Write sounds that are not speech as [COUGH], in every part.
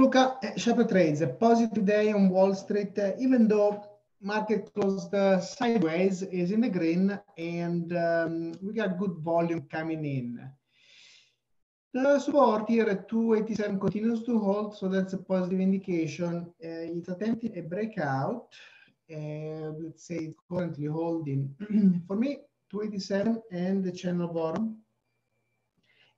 Luca, uh, sharper trades, a positive day on Wall Street, uh, even though market closed uh, sideways, is in the green, and um, we got good volume coming in. The support here at 287 continues to hold, so that's a positive indication. Uh, it's attempting a breakout. Uh, let's say it's currently holding. [CLEARS THROAT] For me, 287 and the channel bottom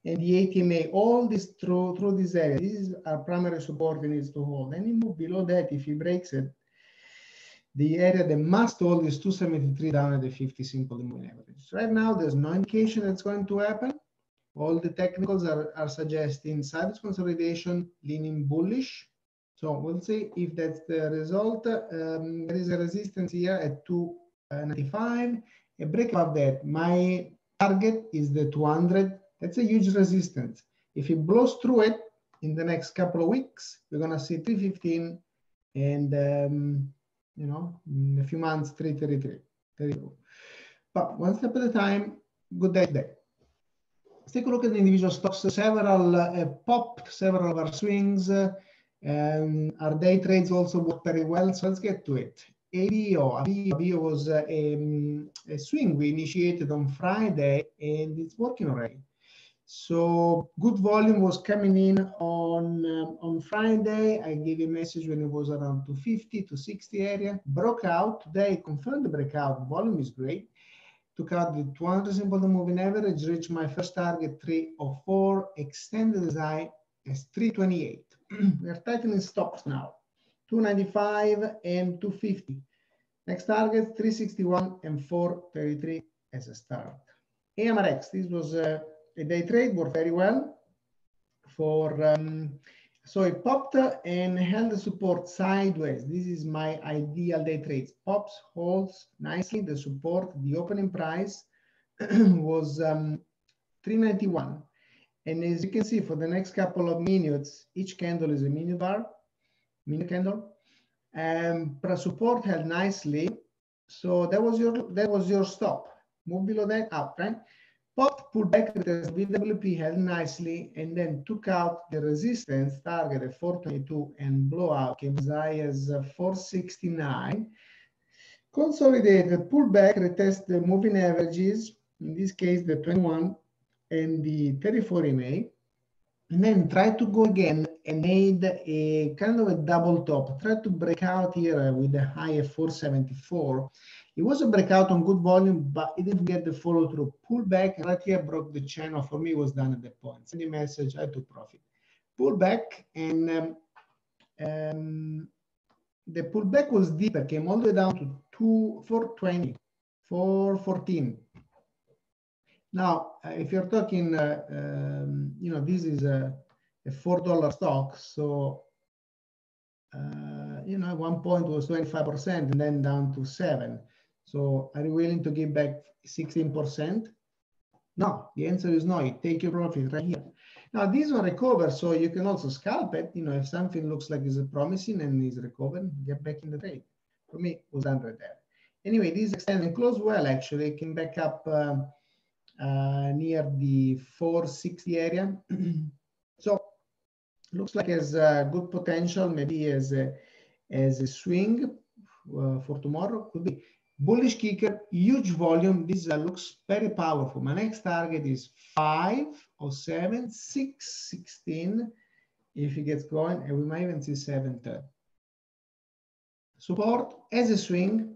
and the ATMA, all this through, through this area. This is our primary support it needs to hold. Any move below that, if he breaks it, the area that must hold is 273 down at the 50 simple moving average. Right now, there's no indication that's going to happen. All the technicals are, are suggesting sideways consolidation leaning bullish. So we'll see if that's the result. Um, there is a resistance here at 295. A break of that. My target is the 200. That's a huge resistance. If it blows through it in the next couple of weeks, we're gonna see 315 and um, you know, in a few months, 333. 32. But one step at a time, good day today. Let's take a look at the individual stocks. Several uh, popped, several of our swings. Uh, um, our day trades also work very well. So let's get to it. ABO, ABO was uh, a, a swing we initiated on Friday and it's working already. So good volume was coming in on um, on Friday. I gave a message when it was around 250 to 60 area. Broke out today, confirmed the breakout. Volume is great took out the 200 simple moving average, reached my first target 304, extended as high as 328. [CLEARS THROAT] we are tightening stops now, 295 and 250. Next target 361 and 433 as a start. AMRX, this was a, a day trade, worked very well for um, so it popped and held the support sideways. This is my ideal day trades. Pops, holds nicely the support. The opening price [CLEARS THROAT] was um, 391. And as you can see, for the next couple of minutes, each candle is a mini bar, mini candle. And um, support held nicely. So that was your that was your stop. Move below that up, right? Pop pulled back the VWAP held nicely and then took out the resistance target at 422 and blowout came as high as uh, 469. Consolidated, pulled back, retest the moving averages, in this case the 21 and the 34 EMA, and then try to go again and made a kind of a double top, try to break out here with a high of 474 it was a breakout on good volume, but it didn't get the follow through. Pull back right here, broke the channel. For me, was done at that point. Send a message, I took profit. Pull back, and um, um, the pullback was deeper, came all the way down to 2, 420, 414. Now, uh, if you're talking, uh, um, you know, this is a, a $4 stock. So, uh, you know, at one point was 25% and then down to seven. So are you willing to give back 16%? No, the answer is no. You take your profit right here. Now this one recovers, so you can also scalp it. You know, if something looks like it's promising and is recovering, get back in the trade. For me, it was under there. Anyway, this extended closed well actually. It came back up uh, uh, near the 460 area. [CLEARS THROAT] so looks like has a good potential, maybe as a, as a swing uh, for tomorrow. Could be. Bullish kicker, huge volume. This uh, looks very powerful. My next target is 5 or 7, 6, 16. If it gets going, and we might even see 7 30. Support as a swing,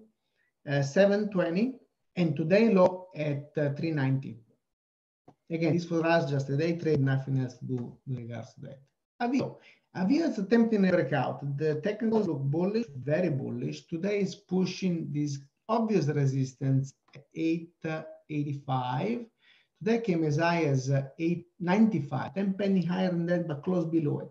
uh, 720, and today low at uh, 390. Again, this for us just a day trade, nothing else to do in regards to that. Avio. Avio is attempting a breakout. The technicals look bullish, very bullish. Today is pushing this obvious resistance 885. Today came as high as 895, 10 penny higher than that, but close below it.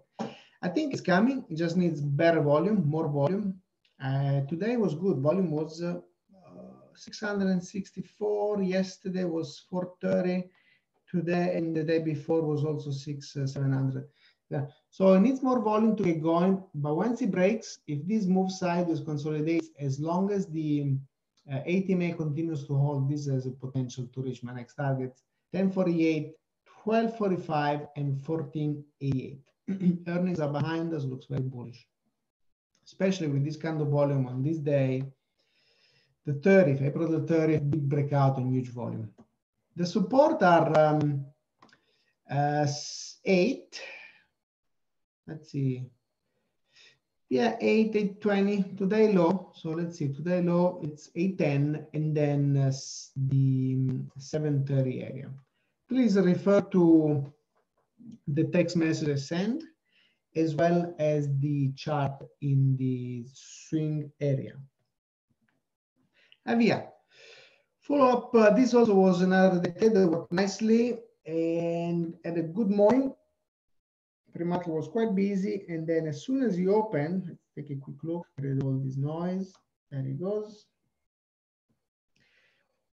I think it's coming. It just needs better volume, more volume. Uh, today was good. Volume was uh, 664. Yesterday was 430. Today and the day before was also six, uh, 700. So it needs more volume to get going. But once it breaks, if this move sideways consolidates, as long as the uh, ATMA continues to hold this as a potential to reach my next targets, 1048, 1245, and 1488. [CLEARS THROAT] earnings are behind us, looks very bullish, especially with this kind of volume on this day. The 30th, April the 30th, big breakout in huge volume. The support are um, uh, eight. Let's see. Yeah, 8, 820, today low. So let's see, today low, it's 810, and then uh, the 730 area. Please refer to the text message I sent, as well as the chart in the swing area. Avia. Follow up, uh, this also was another day that worked nicely and at a good morning. Pre-market was quite busy. And then as soon as you open, let's take a quick look at all this noise. There it goes.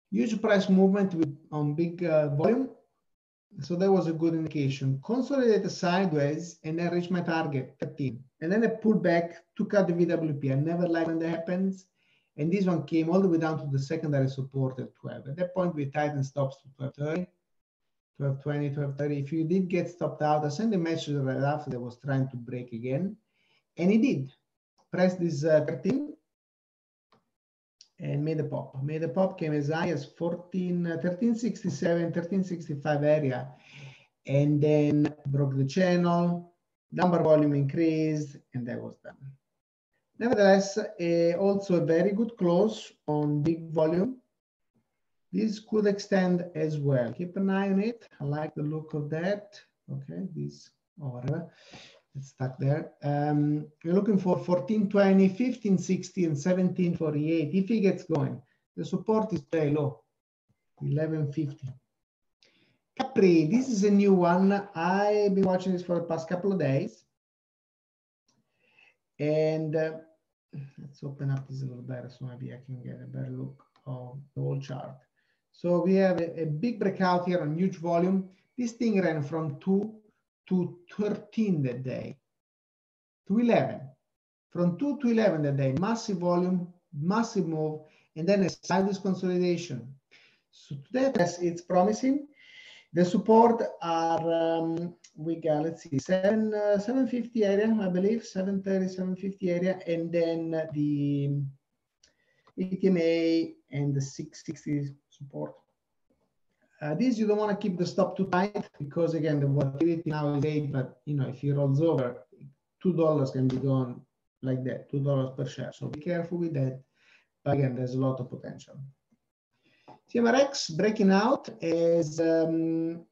Huge price movement with on big uh, volume. So that was a good indication. Consolidated sideways and then reached my target, 13. And then I pulled back, took out the VWAP. I never like when that happens. And this one came all the way down to the secondary support at 12. At that point, we tightened stops to 1230, 1220, 1230. If you did get stopped out, I sent a message right after that was trying to break again. And it did. Press this uh, 13 and made a pop. Made a pop came as high as 14, uh, 1367, 1365 area. And then broke the channel, number volume increased, and that was done. Nevertheless, uh, also a very good close on big volume. This could extend as well. Keep an eye on it. I like the look of that. Okay, this or whatever. It's stuck there. Um, we're looking for 1420, 1560, and 1748. If it gets going, the support is very low, 1150. Capri, this is a new one. I've been watching this for the past couple of days. And uh, let's open up this a little better so maybe I can get a better look of the whole chart. So we have a, a big breakout here on huge volume. This thing ran from 2 to 13 that day, to 11. From 2 to 11 that day, massive volume, massive move, and then a sideways consolidation. So today, it's promising. The support are, um, we got, let's see, seven, uh, 750 area, I believe, 730, 750 area, and then the ETMA and the 660 support. Uh, this you don't want to keep the stop too tight because again the volatility now is eight, but you know if it rolls over, two dollars can be gone like that, two dollars per share. So be careful with that. But again, there's a lot of potential. CMRX breaking out is um,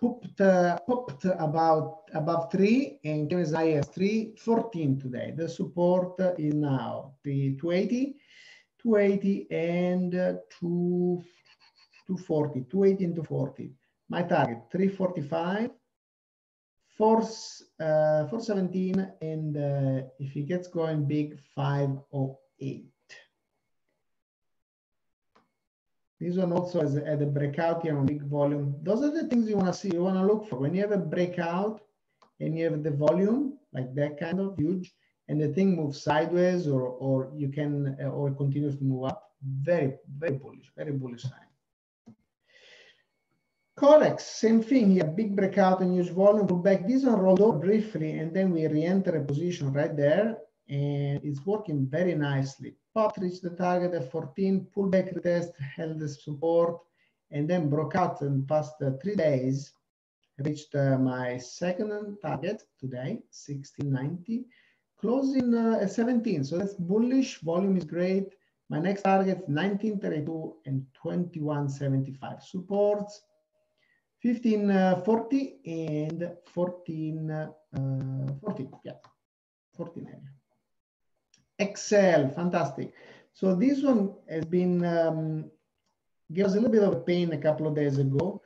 popped, uh, popped about above three and came as high as 314 today. The support is now the 280, 280 and uh, 2 240, 280 and 240. My target 345, 4, uh, 417, and uh, if it gets going big, 508. This one also has at a breakout here on big volume. Those are the things you want to see, you want to look for. When you have a breakout and you have the volume, like that kind of huge, and the thing moves sideways or, or you can, uh, or continues to move up, very, very bullish, very bullish sign. Corex, same thing here, big breakout and huge volume, pull back. This one rolled over briefly, and then we re-enter a position right there, and it's working very nicely. Pot reached the target at 14, pull back retest, held the support, and then broke out in past uh, three days, reached uh, my second target today, 1690, closing uh, at 17. So that's bullish, volume is great. My next target, 1932 and 2175. Supports 1540 and 1440, uh, yeah, 14 area. Excel, fantastic. So this one has been, um, gave us a little bit of pain a couple of days ago.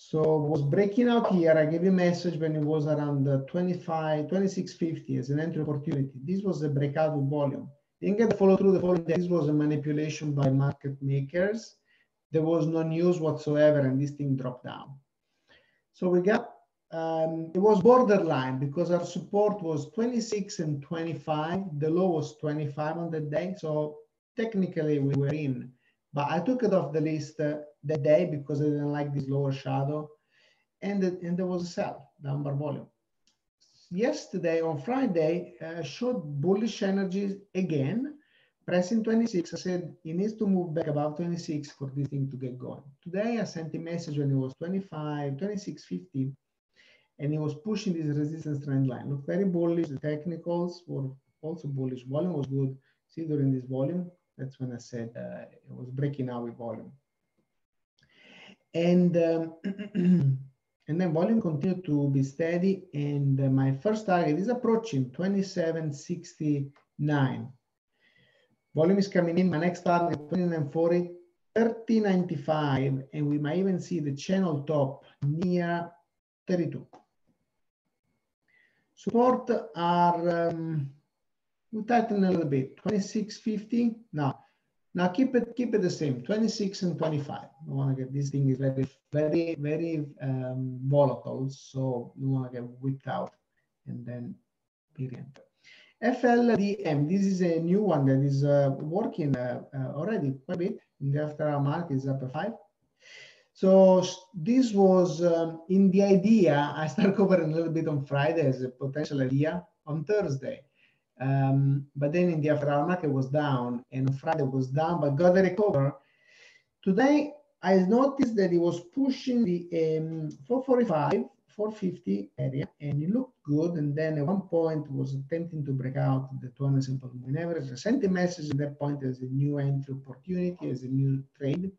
So was breaking out here. I gave a message when it was around 25, 2650 as an entry opportunity. This was a breakout with volume. Didn't get follow through the following This was a manipulation by market makers there was no news whatsoever and this thing dropped down. So we got, um, it was borderline because our support was 26 and 25. The low was 25 on that day. So technically we were in, but I took it off the list uh, that day because I didn't like this lower shadow. And, and there was a sell down bar volume. yesterday on Friday uh, showed bullish energies again, pressing 26. I said it needs to move back above 26 for this thing to get going. Today I sent a message when it was 25, 26.50, and it was pushing this resistance trend line. Look very bullish. The technicals were also bullish. Volume was good. See during this volume, that's when I said uh, it was breaking out with volume. And um, [CLEARS THROAT] and then volume continued to be steady. And uh, my first target is approaching 2769. Volume is coming in. My next target 2940, 3095, and we might even see the channel top near 32. Support are um, we tighten a little bit. 2650. Now, now keep it keep it the same. 26 and 25. I want to get this thing is very very very um, volatile, so you want to get whipped out and then period. FLDM. This is a new one that is uh, working uh, uh, already quite a bit. In the after market is up a five. So this was um, in the idea. I start [LAUGHS] covering a little bit on Friday as a potential idea on Thursday. Um, but then in the after market was down and Friday was down, but got a recover. Today, I noticed that it was pushing the um, 445, 450 area and it looked good. And then at one point was attempting to break out the 200 simple moving average. I sent a message at that point as a new entry opportunity, as a new trade.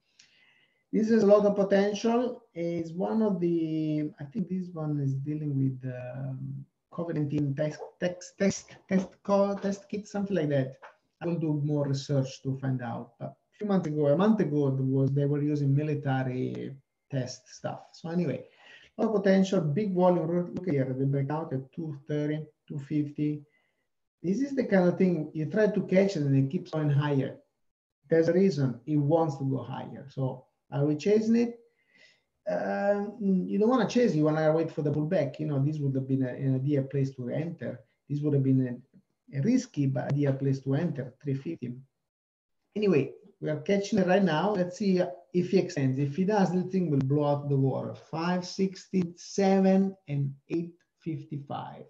This has a lot of potential. Is one of the, I think this one is dealing with um, COVID-19 test, test, test, test, call, test kit, something like that. I will do more research to find out. But a few months ago, a month ago, was they were using military test stuff. So anyway, a lot of potential, big volume. Look here, they break out at 230, 250. This is the kind of thing you try to catch it and it keeps going higher. There's a reason it wants to go higher. So are we chasing it? Uh, you don't want to chase. You want to wait for the pullback. You know, this would have been a, an ideal place to enter. This would have been a, a risky but ideal place to enter. 350. Anyway, we are catching it right now. Let's see if he extends. If he does, the thing will blow out the water. 567 and 855.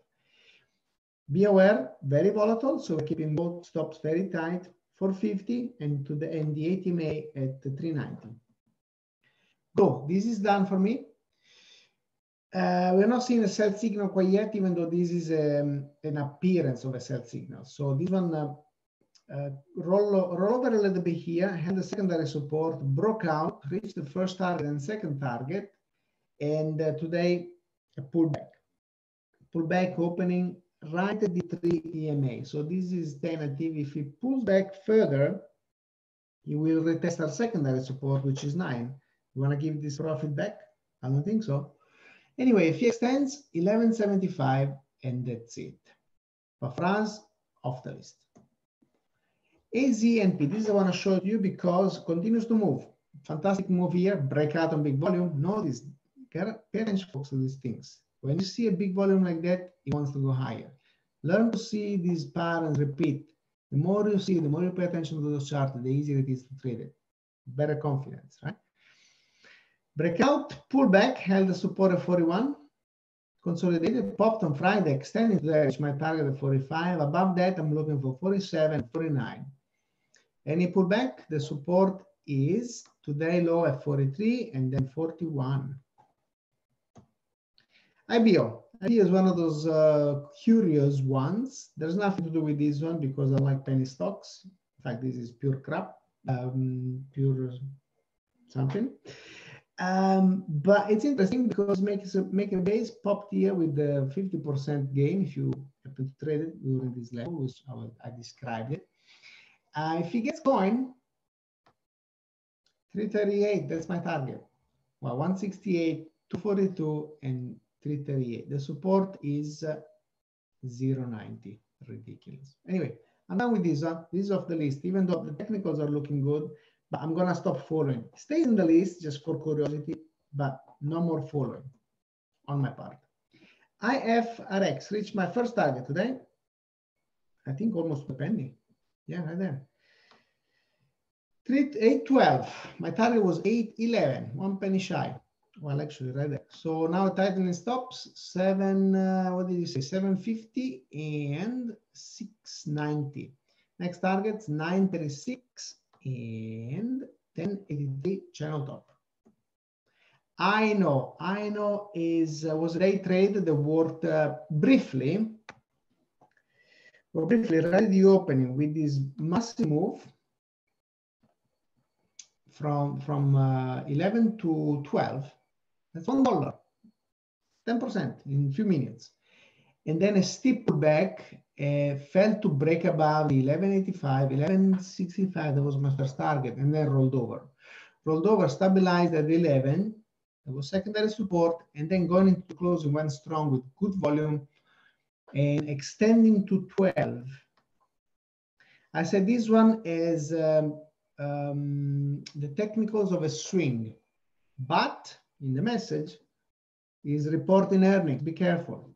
Be aware, very volatile. So we're keeping both stops very tight. 450 and to the and the ATMA at 390. So this is done for me. Uh, we're not seeing a sell signal quite yet, even though this is um, an appearance of a sell signal. So this one uh, uh, roll, roll over a little bit here, had the secondary support, broke out, reached the first target and second target, and uh, today a pullback. Pullback opening right at the 3 EMA. So this is tentative. If it pulls back further, it will retest our secondary support, which is 9. You want to give this profit back? I don't think so. Anyway, if he extends 1175 and that's it. For France, off the list. HZNP, this is I want to show you because continues to move. Fantastic move here, breakout on big volume. Notice, pay attention folks to these things. When you see a big volume like that, it wants to go higher. Learn to see these patterns repeat. The more you see, the more you pay attention to the chart, the easier it is to trade it. Better confidence, right? Breakout, pullback, held the support at 41. Consolidated, popped on Friday, extending to there, my target at 45. Above that, I'm looking for 47, 49. Any pullback, the support is today low at 43 and then 41. IBO. IBO is one of those uh, curious ones. There's nothing to do with this one because I like penny stocks. In fact, this is pure crap, um, pure something. Um, but it's interesting because makes a, make a base popped here with the 50% gain if you happen to trade it during this level, which I, I described it. Uh, if it gets going, 338, that's my target. Well, 168, 242, and 338. The support is uh, 090. Ridiculous. Anyway, I'm done with this one. This is off the list, even though the technicals are looking good but I'm gonna stop following. Stay in the list just for curiosity, but no more following on my part. IFRX reached my first target today. I think almost a penny. Yeah, right there. 812. My target was 811, one penny shy. well, actually right there. So now tightening stops, seven, uh, what did you say? 750 and 690. Next targets, 936 and 1083 channel top. I know, I know is uh, was day trade the word uh, briefly, well, briefly right the opening with this massive move from from uh, 11 to 12 that's one dollar, 10% in a few minutes. And then a steep pullback uh, fell to break above 1185, 1165, that was my first target, and then rolled over. Rolled over, stabilized at 11, there was secondary support, and then going into closing went strong with good volume and extending to 12. I said this one is um, um, the technicals of a swing, but in the message is reporting earnings. Be careful.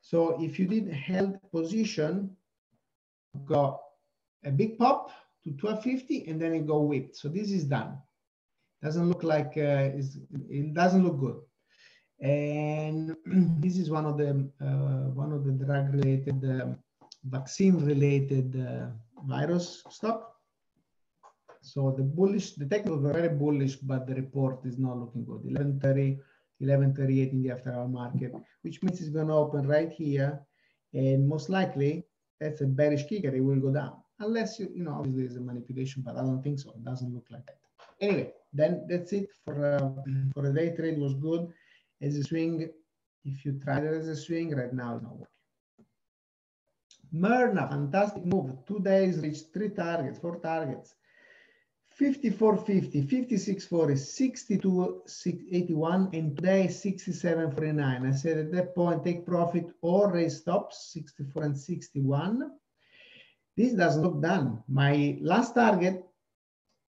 So if you did held position, got a big pop to 1250 and then it go whipped. So this is done. Doesn't look like uh, it doesn't look good. And [CLEARS THROAT] this is one of the uh, one of the drug related, uh, vaccine related uh, virus stock. So the bullish, the technicals were very bullish, but the report is not looking good. 1130, 1138 in the after hour market, which means it's going to open right here. And most likely that's a bearish kicker. It will go down unless you, you know, obviously there's a manipulation, but I don't think so. It doesn't look like that. Anyway, then that's it for uh, for the day trade was good. As a swing, if you try it as a swing, right now it's not working. Myrna, fantastic move. Two days reached three targets, four targets. 54.50, 56.40, 62.81, and today 67.49. I said at that point, take profit or raise stops, 64 and 61. This doesn't look done. My last target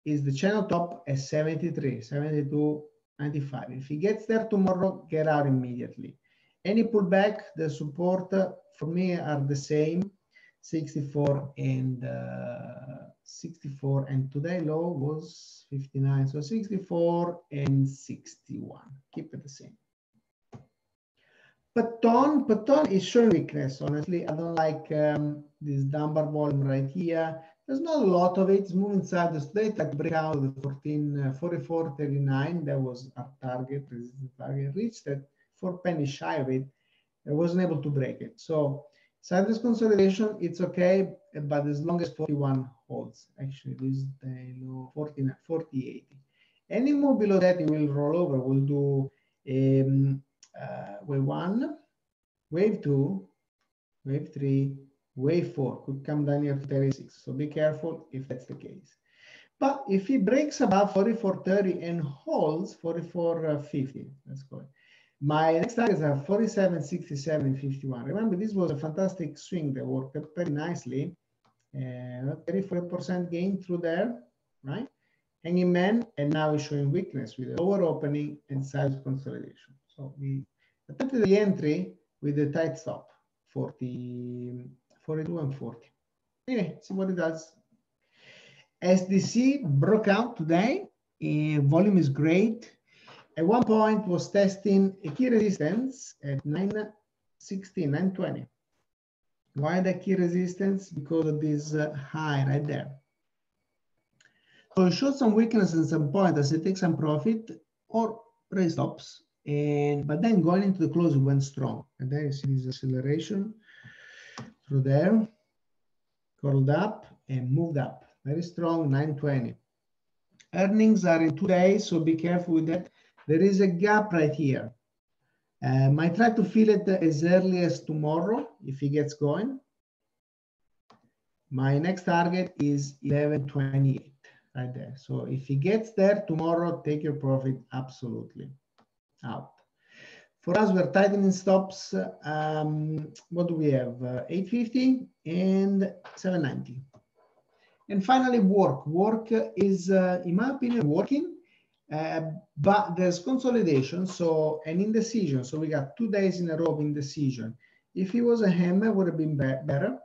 is the channel top at 73, 72, 95. If he gets there tomorrow, get out immediately. Any pullback, the support for me are the same, 64 and uh, 64 and today low was 59 so 64 and 61 keep it the same Peton, Peton is showing weakness. Honestly, I don't like um, this Dunbar volume right here. There's not a lot of it. It's moving inside the state. I break out the 14, uh, 44, 39. That was our target, resistance target. Reached it four pennies shy of it. I wasn't able to break it. So Sideways consolidation, it's okay, but as long as 41 holds, actually this is the low 40, 40, 80. Any move below that, it will roll over. We'll do um, uh, wave one, wave two, wave three, wave four. Could come down here to 36. So be careful if that's the case. But if it breaks above 44.30 and holds 44.50, let's go. My next targets are 47, 67, 51. Remember, this was a fantastic swing that worked very nicely. Uh, 34% gain through there, right? Hanging man, and now is showing weakness with a lower opening and size consolidation. So we attempted the entry with a tight stop, 40, 42 and 40. Anyway, see what it does. SDC broke out today. Uh, volume is great at one point was testing a key resistance at 960, 920. Why the key resistance? Because of this uh, high right there. So it showed some weakness at some point as it takes some profit or raise stops. And but then going into the close, it went strong. And then you see this acceleration through there, curled up and moved up. Very strong, 920. Earnings are in two days, so be careful with that there is a gap right here. Um, I try to fill it as early as tomorrow if he gets going. My next target is 1128 right there. So if he gets there tomorrow, take your profit absolutely out. For us, we're tightening stops. Um, what do we have? Uh, 850 and 790. And finally, work. Work is, uh, in my opinion, working. Uh, but there's consolidation, so an indecision. So we got two days in a row of indecision. If it was a hammer, would have been be better.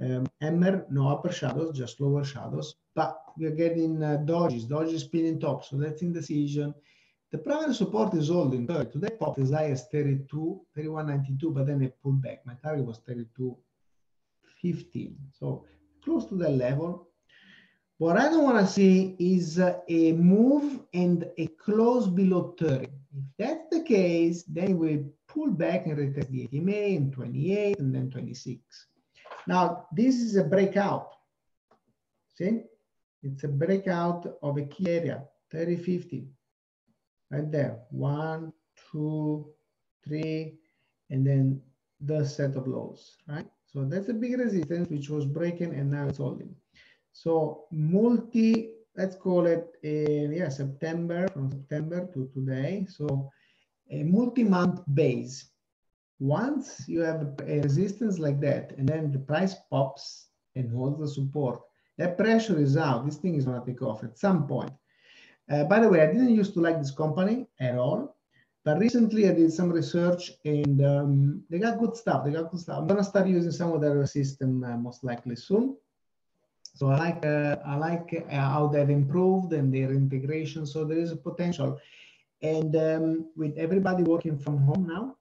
Um, hammer, no upper shadows, just lower shadows. But we're getting uh, dojis, dojis spinning top. So that's indecision. The primary support is holding 30. Today popped as high as 32, 31.92, but then it pulled back. My target was 32.15. So close to that level. What I don't want to see is a move and a close below 30. If that's the case, then we pull back and retest the EMA in 28 and then 26. Now, this is a breakout. See? It's a breakout of a key area, 30, 50 right there. One, two, three, and then the set of lows, right? So that's a big resistance which was breaking and now it's holding. So multi, let's call it, a, yeah, September, from September to today. So a multi-month base. Once you have a resistance like that, and then the price pops and holds the support, that pressure is out. This thing is to take off at some point. Uh, by the way, I didn't used to like this company at all, but recently I did some research and um, they got good stuff. They got good stuff. I'm gonna start using some of their system uh, most likely soon. So I like uh, I like uh, how they've improved and their integration. So there is a potential, and um, with everybody working from home now,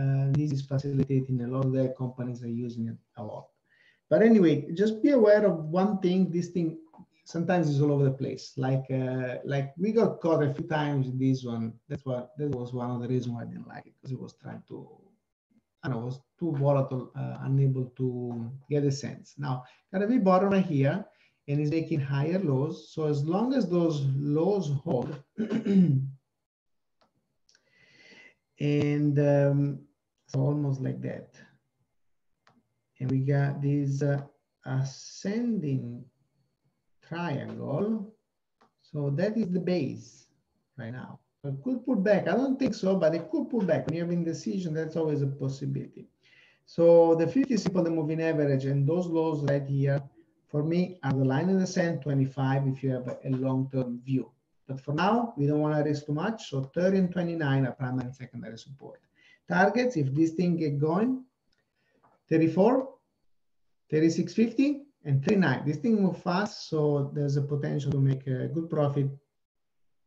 uh, this is facilitating a lot of their companies are using it a lot. But anyway, just be aware of one thing. This thing sometimes it's all over the place. Like uh, like we got caught a few times in this one. That's what that was one of the reasons why I didn't like it because it was trying to. I was too volatile, uh, unable to get a sense. Now, got a be bottom right here, and it's making higher lows. So as long as those lows hold, [CLEARS THROAT] and um, so almost like that, and we got this uh, ascending triangle. So that is the base right now. Could pull back. I don't think so, but it could pull back. When you have indecision, that's always a possibility. So the 50 simple the moving average and those lows right here, for me, are the line in the sand 25 if you have a, long-term view. But for now, we don't want to risk too much. So 30 and 29 are primary and secondary support. Targets, if this thing get going, 34, 3650, and 39. This thing moves fast, so there's a potential to make a good profit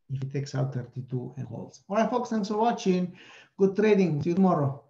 if it takes out 32 and holds. All right, folks, thanks for watching. Good trading. See you tomorrow.